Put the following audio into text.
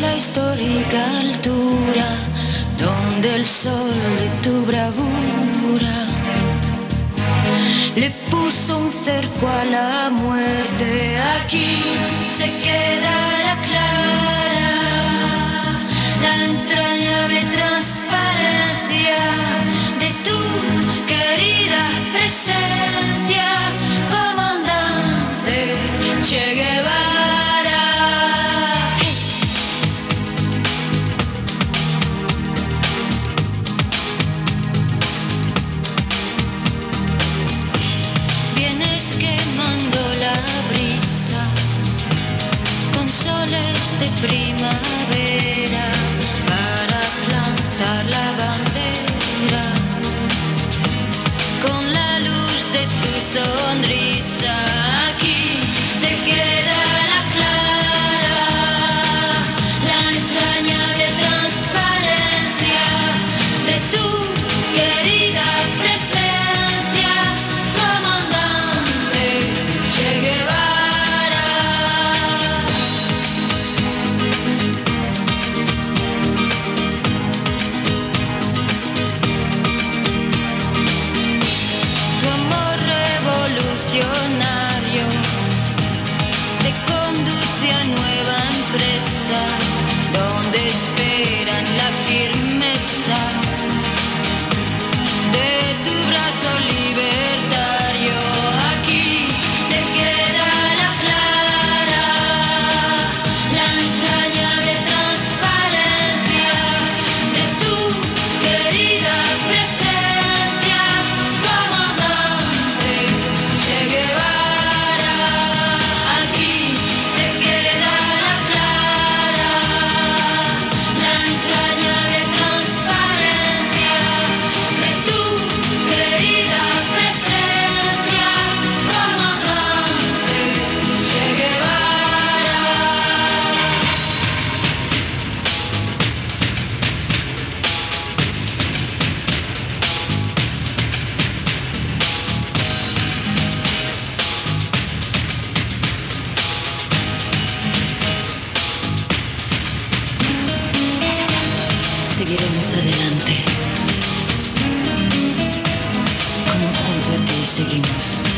la histórica altura donde el sol de tu bravura le puso un cerco a la muerte. Aquí se queda. Primavera para plantar la seguiremos adelante, como junto a ti seguimos.